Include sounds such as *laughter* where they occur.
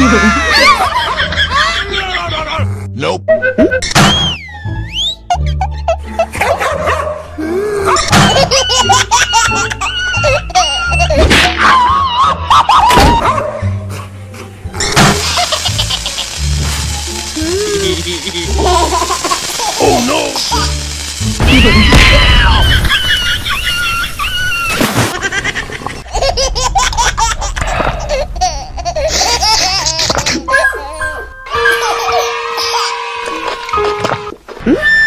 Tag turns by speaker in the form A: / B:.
A: Nope. *laughs* oh no! *laughs* Hmm?